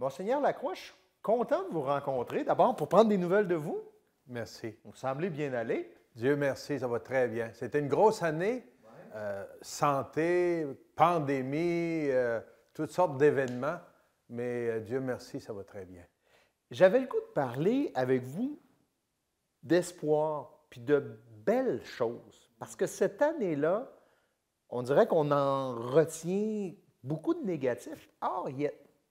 Monseigneur Lacroix, je suis content de vous rencontrer. D'abord, pour prendre des nouvelles de vous. Merci. Vous semblez bien aller. Dieu merci, ça va très bien. C'était une grosse année. Euh, santé, pandémie, euh, toutes sortes d'événements. Mais euh, Dieu merci, ça va très bien. J'avais le goût de parler avec vous d'espoir puis de belles choses. Parce que cette année-là, on dirait qu'on en retient beaucoup de négatifs. Or, il y a,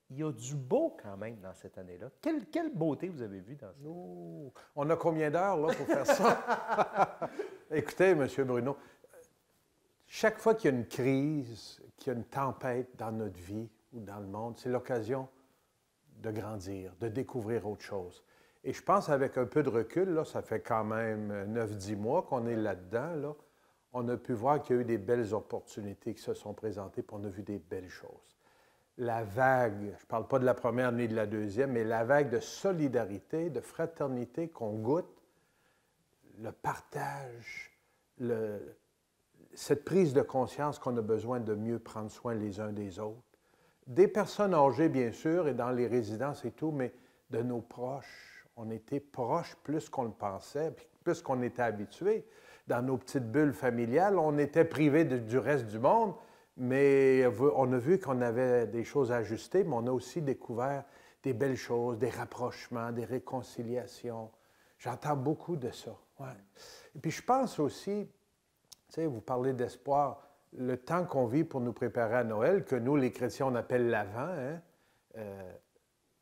il y a du beau quand même dans cette année-là. Quelle, quelle beauté vous avez vu dans ça? Ouh, on a combien d'heures là pour faire ça? Écoutez, M. Bruno, chaque fois qu'il y a une crise, qu'il y a une tempête dans notre vie ou dans le monde, c'est l'occasion de grandir, de découvrir autre chose. Et je pense avec un peu de recul, là, ça fait quand même 9-10 mois qu'on est là-dedans, là, on a pu voir qu'il y a eu des belles opportunités qui se sont présentées, puis on a vu des belles choses. La vague, je ne parle pas de la première ni de la deuxième, mais la vague de solidarité, de fraternité qu'on goûte, le partage, cette prise de conscience qu'on a besoin de mieux prendre soin les uns des autres. Des personnes âgées, bien sûr, et dans les résidences et tout, mais de nos proches. On était proches plus qu'on le pensait, plus qu'on était habitué. Dans nos petites bulles familiales, on était privés du reste du monde, mais on a vu qu'on avait des choses à ajuster, mais on a aussi découvert des belles choses, des rapprochements, des réconciliations. J'entends beaucoup de ça. Et puis je pense aussi, vous parlez d'espoir, le temps qu'on vit pour nous préparer à Noël, que nous, les chrétiens, on appelle l'Avent, hein, euh,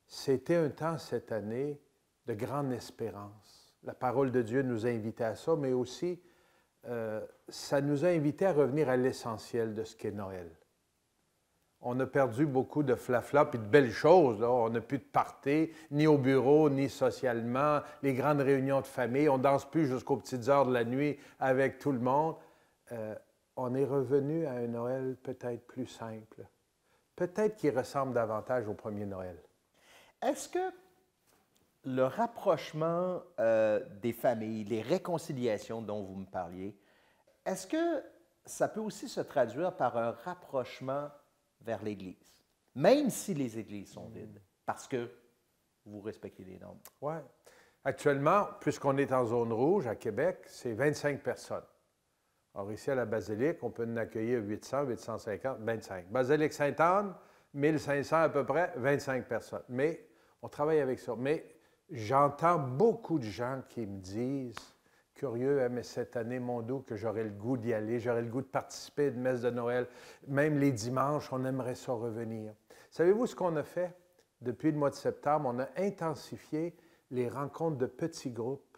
c'était un temps cette année de grande espérance. La parole de Dieu nous a invités à ça, mais aussi euh, ça nous a invités à revenir à l'essentiel de ce qu'est Noël. On a perdu beaucoup de flafla et de belles choses. On n'a plus de party, ni au bureau, ni socialement. Les grandes réunions de famille, on danse plus jusqu'aux petites heures de la nuit avec tout le monde. Euh, on est revenu à un Noël peut-être plus simple. Peut-être qui ressemble davantage au premier Noël. Est-ce que le rapprochement euh, des familles, les réconciliations dont vous me parliez, est-ce que ça peut aussi se traduire par un rapprochement vers l'Église, même si les églises sont vides, parce que vous respectez les normes? Oui. Actuellement, puisqu'on est en zone rouge à Québec, c'est 25 personnes. Alors ici à la basilique, on peut en accueillir 800, 850, 25. Basilique Sainte-Anne, 1500 à peu près, 25 personnes. Mais on travaille avec ça. Mais j'entends beaucoup de gens qui me disent, curieux, hein, mais cette année, mon dos, que j'aurais le goût d'y aller, j'aurais le goût de participer à une messe de Noël. Même les dimanches, on aimerait ça revenir. Savez-vous ce qu'on a fait? Depuis le mois de septembre? On a intensifié les rencontres de petits groupes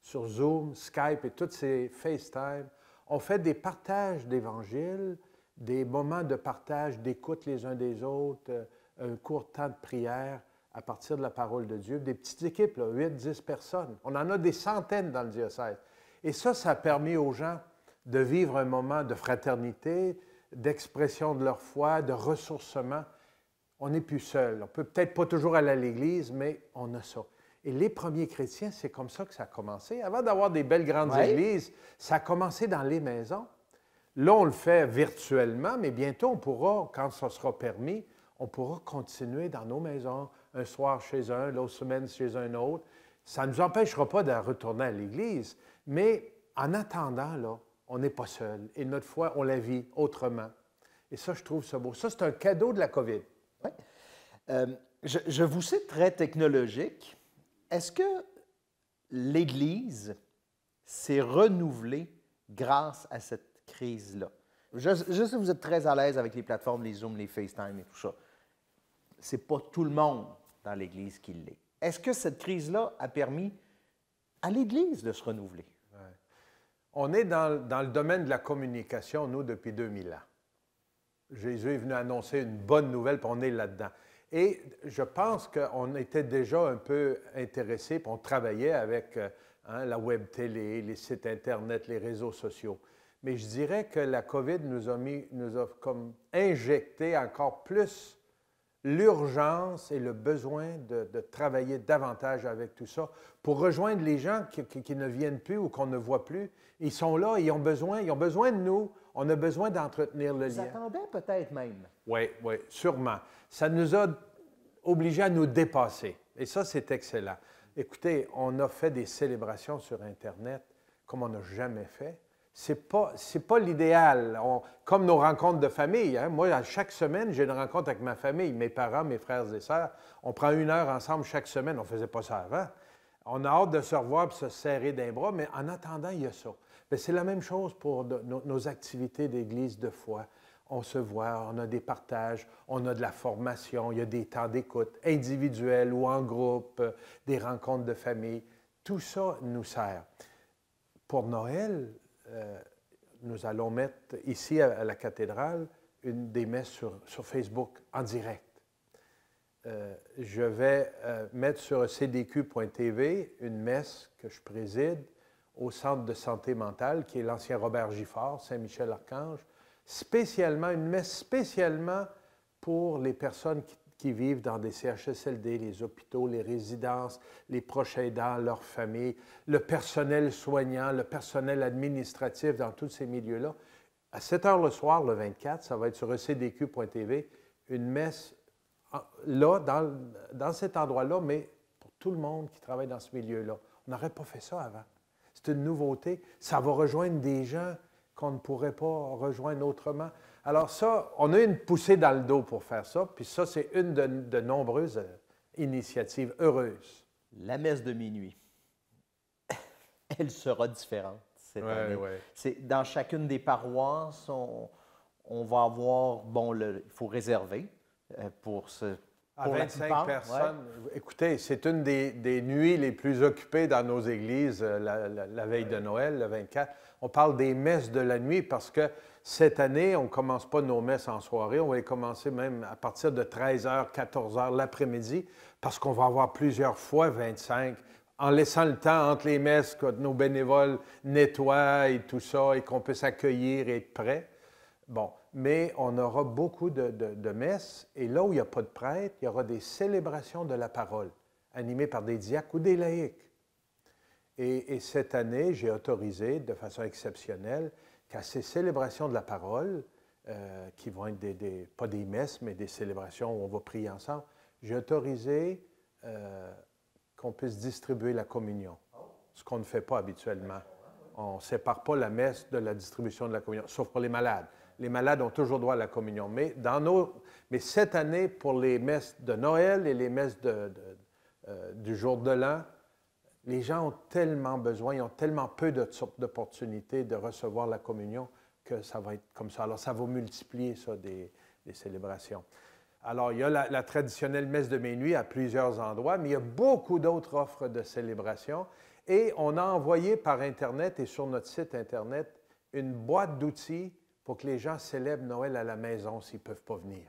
sur Zoom, Skype et toutes ces FaceTime. On fait des partages d'évangiles, des moments de partage, d'écoute les uns des autres, euh, un court temps de prière à partir de la parole de Dieu, des petites équipes, 8, 10 personnes. On en a des centaines dans le diocèse. Et ça, ça a permis aux gens de vivre un moment de fraternité, d'expression de leur foi, de ressourcement. On n'est plus seul. On peut peut-être pas toujours aller à l'église, mais on a ça. Et les premiers chrétiens, c'est comme ça que ça a commencé. Avant d'avoir des belles grandes églises, ça a commencé dans les maisons. Là, on le fait virtuellement, mais bientôt, on pourra, quand ça sera permis, on pourra continuer dans nos maisons, un soir chez un, l'autre semaine chez un autre. Ça ne nous empêchera pas de retourner à l'Église, mais en attendant, là, on n'est pas seul. Et notre foi, on la vit autrement. Et ça, je trouve ça beau. Ça, c'est un cadeau de la COVID. Euh, je, vous sais très technologique. Est-ce que l'Église s'est renouvelée grâce à cette crise-là? Je, sais que vous êtes très à l'aise avec les plateformes, les Zoom, les FaceTime et tout ça. C'est pas tout le monde l'Église qui l'est. Est-ce que cette crise-là a permis à l'Église de se renouveler? On est dans, le domaine de la communication, nous, depuis 2000 ans. Jésus est venu annoncer une bonne nouvelle, puis on est là-dedans. Et je pense qu'on était déjà un peu intéressés, puis on travaillait avec hein, la web télé, les sites Internet, les réseaux sociaux. Mais je dirais que la COVID nous a, mis, nous a comme injecté encore plus l'urgence et le besoin de, de, travailler davantage avec tout ça pour rejoindre les gens qui, qui, qui ne viennent plus ou qu'on ne voit plus. Ils sont là, ils ont besoin, ils ont besoin de nous. On a besoin d'entretenir le Vous lien. attendez peut-être même. Oui, oui, sûrement. Ça nous a obligés à nous dépasser. Et ça, c'est excellent. Écoutez, on a fait des célébrations sur Internet comme on n'a jamais fait. Ce n'est pas, pas l'idéal. Comme nos rencontres de famille. Hein. Moi, chaque semaine, j'ai une rencontre avec ma famille, mes parents, mes frères et sœurs. On prend une heure ensemble chaque semaine. On ne faisait pas ça avant. On a hâte de se revoir et se serrer d'un bras, mais en attendant, il y a ça. C'est la même chose pour nos activités d'église de foi on se voit, on a des partages, on a de la formation, il y a des temps d'écoute individuels ou en groupe, euh, des rencontres de famille. Tout ça nous sert. Pour Noël, euh, nous allons mettre ici à, la cathédrale une des messes sur, Facebook en direct. Euh, je vais mettre sur cdq.tv une messe que je préside au Centre de santé mentale, qui est l'ancien Robert Giffard, Saint-Michel-Archange, spécialement, une messe spécialement pour les personnes qui, vivent dans des CHSLD, les hôpitaux, les résidences, les proches aidants, leurs familles, le personnel soignant, le personnel administratif dans tous ces milieux-là. À 7 heures le soir, le 24, ça va être sur ecdq.tv, une messe là, dans, dans cet endroit-là, mais pour tout le monde qui travaille dans ce milieu-là. On n'aurait pas fait ça avant. C'est une nouveauté. Ça va rejoindre des gens qu'on ne pourrait pas rejoindre autrement. Alors ça, on a une poussée dans le dos pour faire ça, puis ça, c'est une de, nombreuses euh, initiatives heureuses. La messe de minuit, elle sera différente cette année. C'est dans chacune des paroisses, on, va avoir, bon, il faut réserver euh, pour ce, à 25 personnes. Écoutez, c'est une des, nuits les plus occupées dans nos églises euh, la, veille de Noël, le 24. On parle des messes de la nuit parce que cette année, on ne commence pas nos messes en soirée. On va les commencer même à partir de 13h, 14h l'après-midi parce qu'on va avoir plusieurs fois 25 en laissant le temps entre les messes que nos bénévoles nettoient et tout ça et qu'on peut s'accueillir et être prêt. Bon, mais on aura beaucoup de, messes, et là où il n'y a pas de prêtre, il y aura des célébrations de la parole, animées par des diacres ou des laïcs. Et, cette année, j'ai autorisé de façon exceptionnelle qu'à ces célébrations de la parole, euh, qui vont être des, pas des messes, mais des célébrations où on va prier ensemble, j'ai autorisé euh, qu'on puisse distribuer la communion, ce qu'on ne fait pas habituellement. On ne sépare pas la messe de la distribution de la communion, sauf pour les malades les malades ont toujours droit à la communion. Mais, cette année, pour les messes de Noël et les messes euh, du jour de l'an, les gens ont tellement besoin, ils ont tellement peu d'opportunités de recevoir la communion que ça va être comme ça. Alors, ça va multiplier ça, des, célébrations. Alors, il y a la, traditionnelle messe de minuit à plusieurs endroits, mais il y a beaucoup d'autres offres de célébration. Et on a envoyé par Internet et sur notre site Internet une boîte d'outils pour que les gens célèbrent Noël à la maison s'ils ne peuvent pas venir.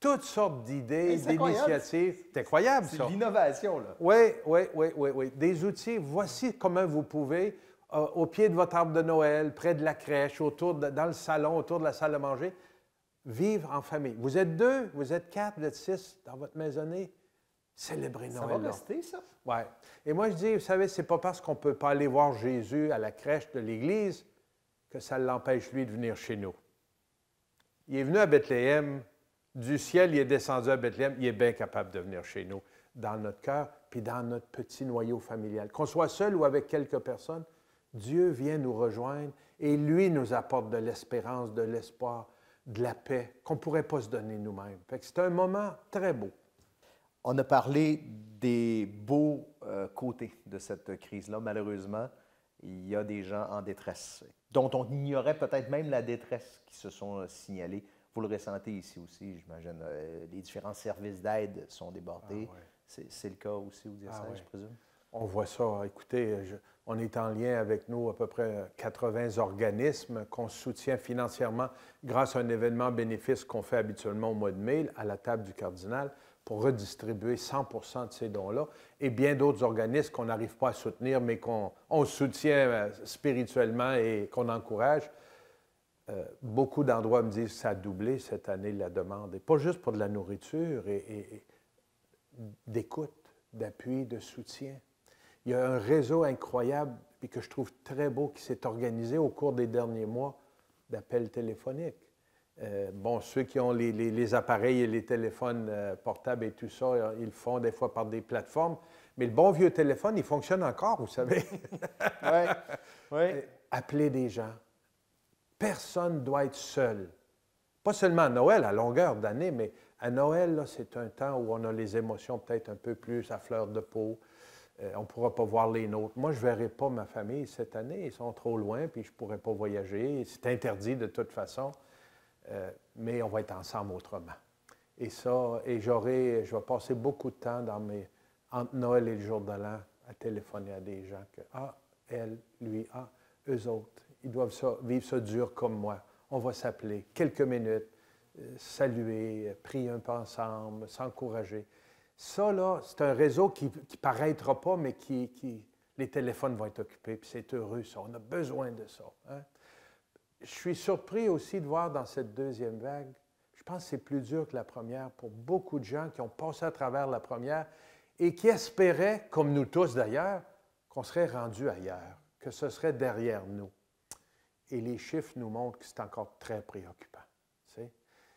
Toutes sortes d'idées, d'initiatives. C'est incroyable, ça. C'est l'innovation, là. Oui, oui, oui, oui, oui. Des outils. Voici comment vous pouvez, euh, au pied de votre arbre de Noël, près de la crèche, autour dans le salon, autour de la salle à manger, vivre en famille. Vous êtes deux, vous êtes quatre, vous êtes six dans votre maisonnée. Célébrez Noël. Ça va rester, ça? Oui. Et moi, je dis, vous savez, c'est pas parce qu'on ne peut pas aller voir Jésus à la crèche de l'Église ça l'empêche, lui, de venir chez nous. Il est venu à Bethléem, du ciel, il est descendu à Bethléem, il est bien capable de venir chez nous, dans notre cœur, puis dans notre petit noyau familial. Qu'on soit seul ou avec quelques personnes, Dieu vient nous rejoindre et lui nous apporte de l'espérance, de l'espoir, de la paix qu'on ne pourrait pas se donner nous-mêmes. C'est un moment très beau. On a parlé des beaux euh, côtés de cette crise-là. Malheureusement, il y a des gens en détresse dont on ignorait peut-être même la détresse qui se sont euh, signalées. Vous le ressentez ici aussi, j'imagine. Euh, les différents services d'aide sont débordés. Ah c'est le cas aussi au diocèse, ah je présume? On voit ça. Écoutez, on est en lien avec nous à peu près 80 organismes qu'on soutient financièrement grâce à un événement bénéfice qu'on fait habituellement au mois de mai à la table du cardinal pour redistribuer 100% de ces dons-là, et bien d'autres organismes qu'on n'arrive pas à soutenir, mais qu'on soutient euh, spirituellement et qu'on encourage. Euh, beaucoup d'endroits me disent que ça a doublé cette année la demande, et pas juste pour de la nourriture, et, d'écoute, d'appui, de soutien. Il y a un réseau incroyable et que je trouve très beau qui s'est organisé au cours des derniers mois d'appels téléphoniques. Euh, bon, ceux qui ont les, appareils et les téléphones euh, portables et tout ça, euh, ils le font des fois par des plateformes. Mais le bon vieux téléphone, il fonctionne encore, vous savez. oui. oui. Appelez des gens. Personne ne doit être seul. Pas seulement à Noël, à longueur d'année, mais à Noël, c'est un temps où on a les émotions peut-être un peu plus à fleur de peau. on ne pourra pas voir les nôtres. Moi, je ne verrai pas ma famille cette année. Ils sont trop loin, puis je ne pourrai pas voyager. C'est interdit de toute façon. Euh, mais on va être ensemble autrement. Et ça, et j'aurai, je vais passer beaucoup de temps dans mes, entre Noël et le jour de l'an à téléphoner à des gens que, ah, elle, lui, ah, eux autres, ils doivent vivre ça dur comme moi. On va s'appeler quelques minutes, euh, saluer, prier un peu ensemble, s'encourager. Ça, là, c'est un réseau qui ne paraîtra pas, mais qui, qui, les téléphones vont être occupés, puis c'est heureux, ça. On a besoin de ça. Hein? Je suis surpris aussi de voir dans cette deuxième vague, je pense que c'est plus dur que la première pour beaucoup de gens qui ont passé à travers la première et qui espéraient, comme nous tous d'ailleurs, qu'on serait rendu ailleurs, que ce serait derrière nous. Et les chiffres nous montrent que c'est encore très préoccupant.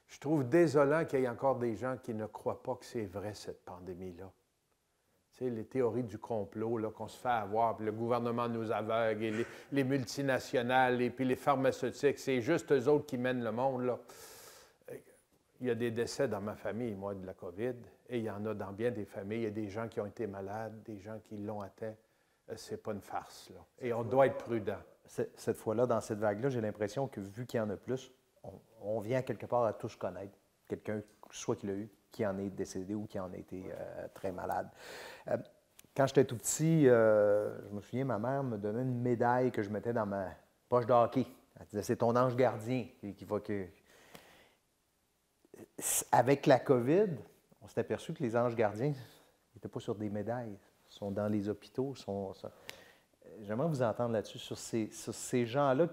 Je trouve désolant qu'il y ait encore des gens qui ne croient pas que c'est vrai cette pandémie-là les théories du complot, qu'on se fait avoir, puis le gouvernement nous aveugle, et les, multinationales, et puis les pharmaceutiques, c'est juste eux autres qui mènent le monde. Là. Il y a des décès dans ma famille, moi, de la COVID, et il y en a dans bien des familles. Il y a des gens qui ont été malades, des gens qui l'ont atteint. Euh, c'est pas une farce, là. Et on doit être prudent. Cette fois-là, dans cette vague-là, j'ai l'impression que vu qu'il y en a plus, on, on, vient quelque part à tous connaître quelqu'un, soit qui l'a eu, qui en est décédé ou qui en a été euh, très malade. Euh, quand j'étais tout petit, euh, je me souviens, ma mère me donnait une médaille que je mettais dans ma poche de hockey. Elle disait C'est ton ange gardien qui va que. Avec la COVID, on s'est aperçu que les anges gardiens n'étaient pas sur des médailles, ils sont dans les hôpitaux. Sont, J'aimerais vous entendre là-dessus, sur ces, sur ces gens-là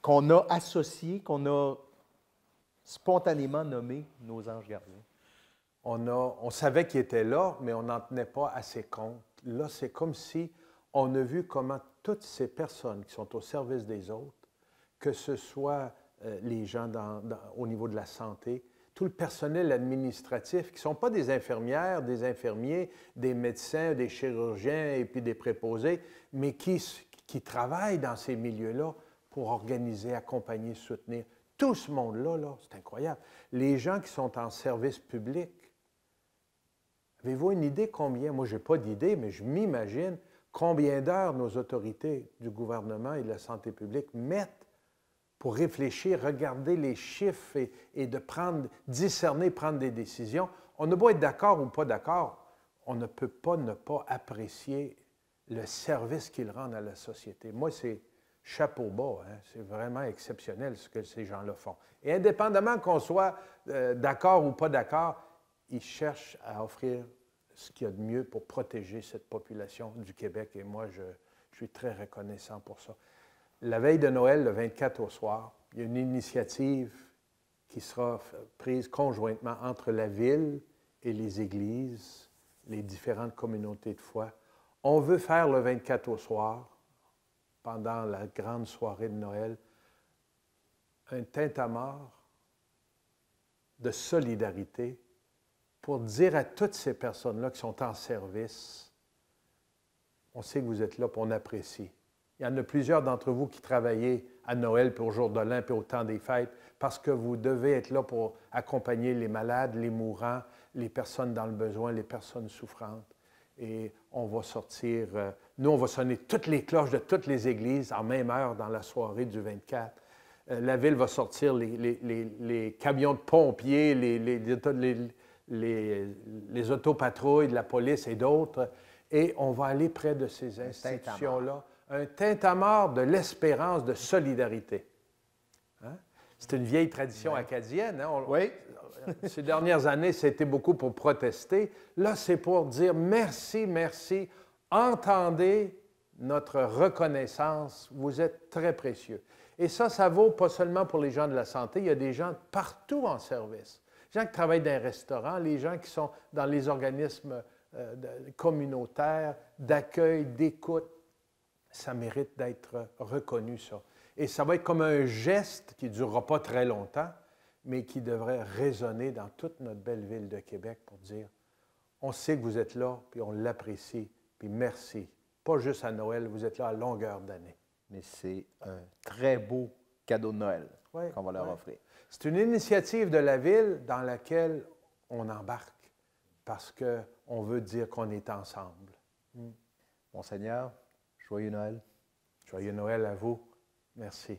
qu'on a associés, qu'on a spontanément nommés nos anges gardiens on, savait qu'ils étaient là, mais on n'en tenait pas assez compte. Là, c'est comme si on a vu comment toutes ces personnes qui sont au service des autres, que ce soit euh, les gens au niveau de la santé, tout le personnel administratif, qui ne sont pas des infirmières, des infirmiers, des médecins, des chirurgiens et puis des préposés, mais qui, travaillent dans ces milieux-là pour organiser, accompagner, soutenir. Tout ce monde-là, -là, c'est incroyable. Les gens qui sont en service public, Avez-vous une idée combien, moi je n'ai pas d'idée, mais je m'imagine combien d'heures nos autorités du gouvernement et de la santé publique mettent pour réfléchir, regarder les chiffres et, de prendre, discerner, prendre des décisions? On ne peut être d'accord ou pas d'accord, on ne peut pas ne pas apprécier le service qu'ils rendent à la société. Moi, c'est chapeau bas, hein. c'est vraiment exceptionnel ce que ces gens-là font. Et indépendamment qu'on soit euh, d'accord ou pas d'accord, ils cherchent à offrir ce qu'il y a de mieux pour protéger cette population du Québec et moi, je, suis très reconnaissant pour ça. La veille de Noël, le 24 au soir, il y a une initiative qui sera prise conjointement entre la ville et les églises, les différentes communautés de foi. On veut faire le 24 au soir, pendant la grande soirée de Noël, un tintamarre de solidarité pour dire à toutes ces personnes-là qui sont en service, on sait que vous êtes là, pour on apprécie. Il y en a plusieurs d'entre vous qui travaillez à Noël, puis au jour de l'an, puis au temps des fêtes, parce que vous devez être là pour accompagner les malades, les mourants, les personnes dans le besoin, les personnes souffrantes. Et on va sortir, euh, nous, on va sonner toutes les cloches de toutes les églises en même heure dans la soirée du 24. Euh, la ville va sortir les, camions de pompiers, les, les, les autopatrouilles de la police et d'autres, et on va aller près de ces institutions-là. Un tintamarre de l'espérance de solidarité. Hein? C'est une vieille tradition acadienne. Hein? oui. ces dernières années, c'était beaucoup pour protester. Là, c'est pour dire merci, merci. Entendez notre reconnaissance. Vous êtes très précieux. Et ça, ça vaut pas seulement pour les gens de la santé. Il y a des gens partout en service gens qui travaillent dans les restaurants, les gens qui sont dans les organismes euh, communautaires, d'accueil, d'écoute, ça mérite d'être reconnu, ça. Et ça va être comme un geste qui ne durera pas très longtemps, mais qui devrait résonner dans toute notre belle ville de Québec pour dire, on sait que vous êtes là, puis on l'apprécie, puis merci. Pas juste à Noël, vous êtes là à longueur d'année. Mais c'est un très beau cadeau de Noël Ouais, qu'on va leur ouais. offrir. C'est une initiative de la ville dans laquelle on embarque parce qu'on veut dire qu'on est ensemble. Monseigneur, joyeux Noël. Joyeux Noël à vous. Merci.